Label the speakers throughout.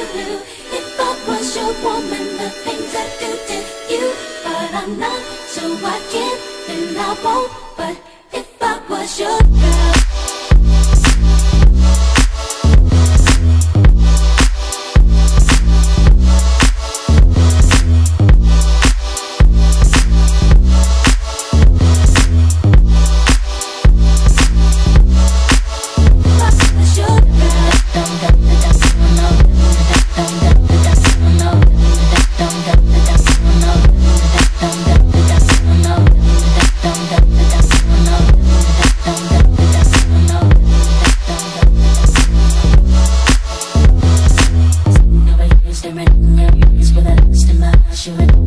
Speaker 1: if I was your woman. The things I do to you, but I'm not, so I can't and I won't. But if I was your surrender. Is what I'm in my eyes.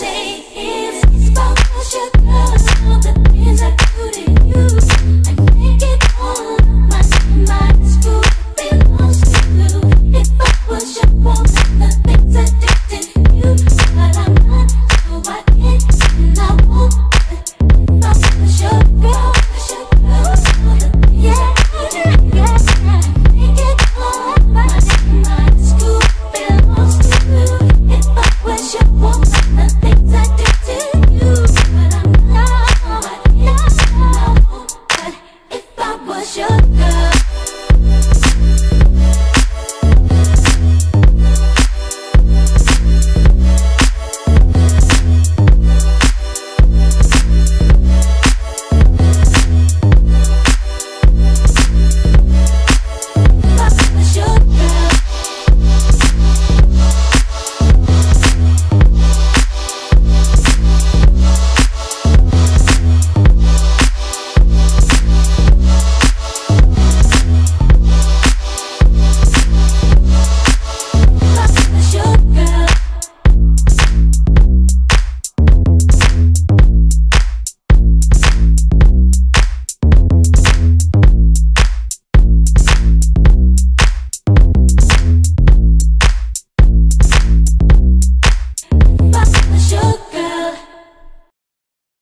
Speaker 1: say it.